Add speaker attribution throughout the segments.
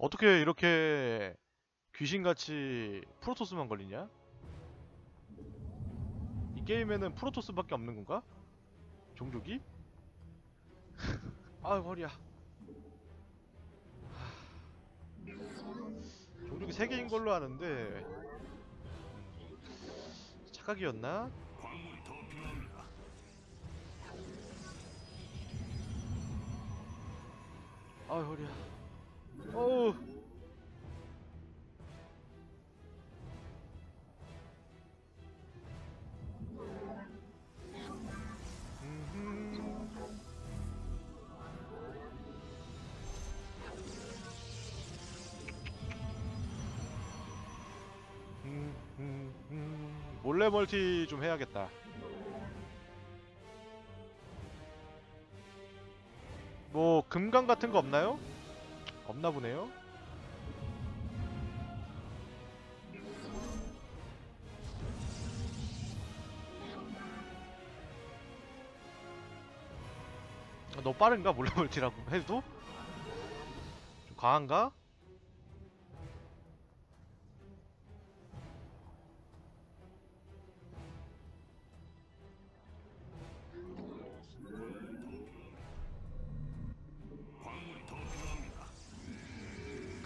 Speaker 1: 어떻게 이렇게 귀신같이 프로토스만 걸리냐? 이 게임에는 프로토스밖에 없는 건가? 종족이? 아 허리야 하, 종족이 3개인 걸로 아는데 음, 착각이었나? 아 허리야 어우. 몰래 멀티 좀 해야겠다. 뭐 금강 같은 거 없나요? 없나 보네요. 아, 너무 빠른가? 몰래 멀티라고 해도? 좀 과한가?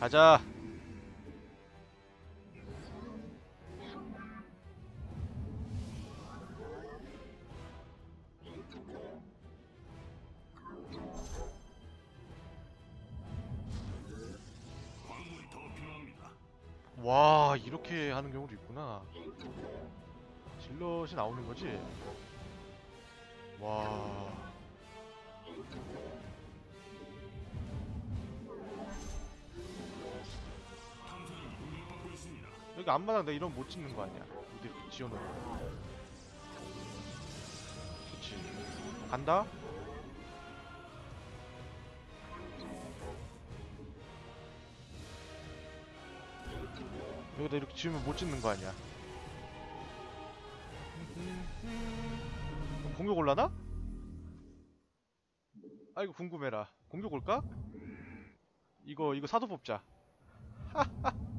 Speaker 1: 가자. 와 이렇게 하는 경우도 있구나 질럿이 나오는 거지? 와 여기 앞마당 내가 이런 못 찍는 거 아니야. 이들 지어놓은 그치. 간다? 여기다 이렇게 지으면 못 찍는 거 아니야. 공격 올라나? 아이고 궁금해라. 공격 올까? 이거 이거 사도 뽑자. 어,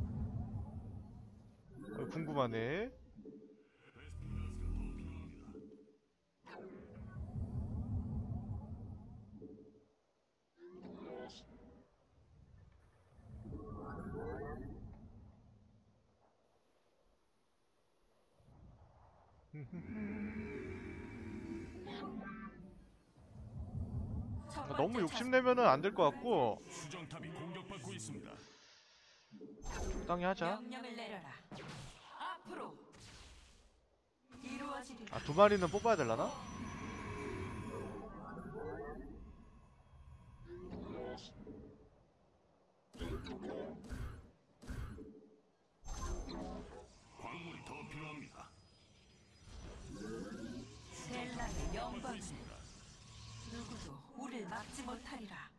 Speaker 1: 궁금하네. 너무 욕심내면은 안 될 것 같고
Speaker 2: 수정탑이 공격받고 있습니다.
Speaker 1: 적당히 하자.
Speaker 3: 명령을 내려라. 앞으로 이루어지리라.
Speaker 1: 아두 마리는 뽑아야 되려나?
Speaker 2: 광물이 더 필요합니다.
Speaker 3: 셀라의 영광. 누구도 우리를 막지 못하리라.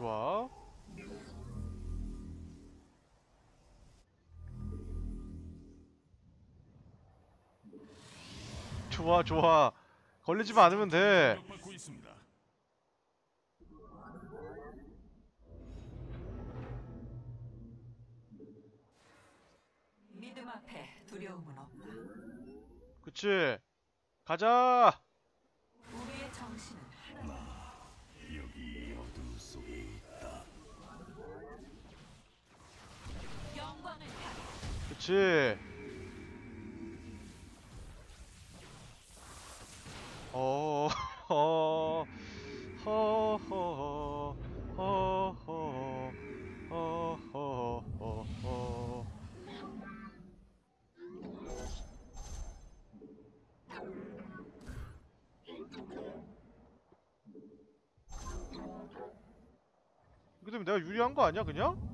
Speaker 1: 좋아. 좋아 좋아. 걸리지만 않으면 돼.
Speaker 3: 믿음 앞에 두려움은 없다.
Speaker 1: 그치. 가자.
Speaker 3: 우리의 정신은 하나다.
Speaker 2: 여기 어둠 속에 있다.
Speaker 3: 영광을 향해
Speaker 1: 그치. 어, 어, 허, 허, 허, 허, 허, 허, 허, 허. 이거 되면 내가 유리한 거 아니야, 그냥?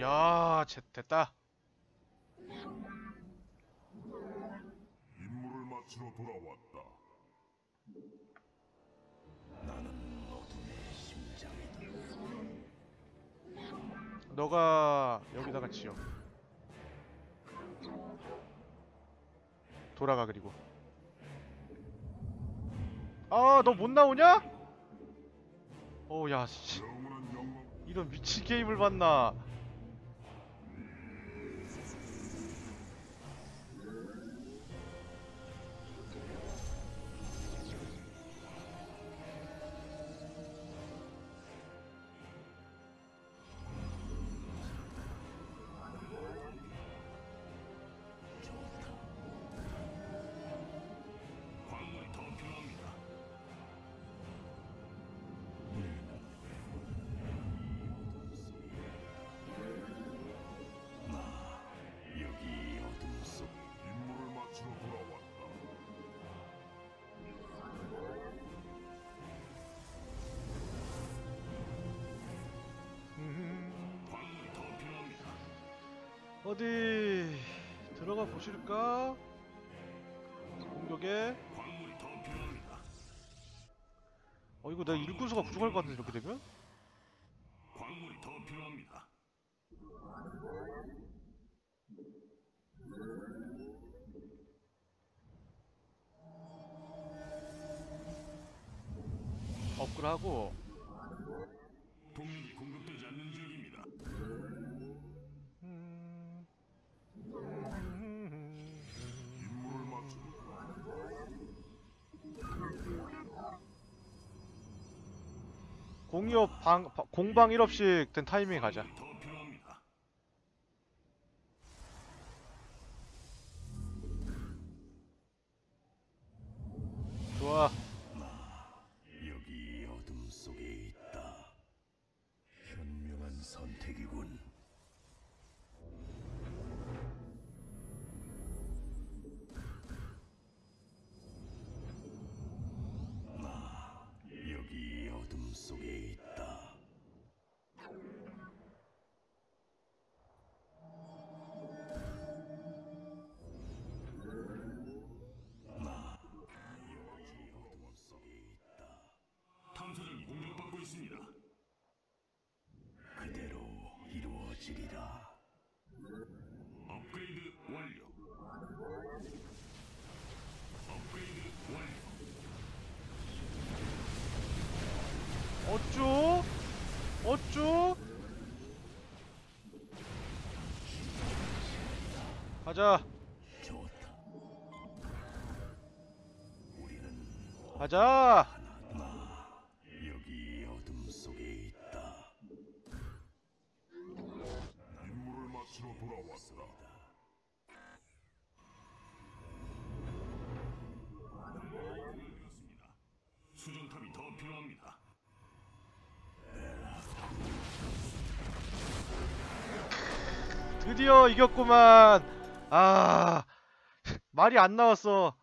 Speaker 1: 야, 쟤 됐다.
Speaker 2: 임무를 마치러 돌아왔다. 나는 어둠의 심장이다.
Speaker 1: 너가 여기다가 지어. 돌아가 그리고. 아, 너 못 나오냐? 어, 야, 씨. 이런 미친 게임을 봤나? 어디 들어가 보실까? 공격에. 어 이거 내가 일꾼수가 부족할 것 같은데 이렇게 되면?
Speaker 2: 광물이 더 필요합니다. 동력이
Speaker 1: 공이업 방 바- 공방 1업씩 된 타이밍에 가자. 가자. 가자.
Speaker 2: 여기 어둠 속에 있다. 임무를 마치러 돌아왔다. 수정탑이 더 필요합니다.
Speaker 1: 드디어 이겼구만. 아 말이 안 나왔어.